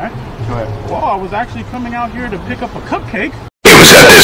Go ahead. Well, I was actually coming out here to pick up a cupcake. It was at this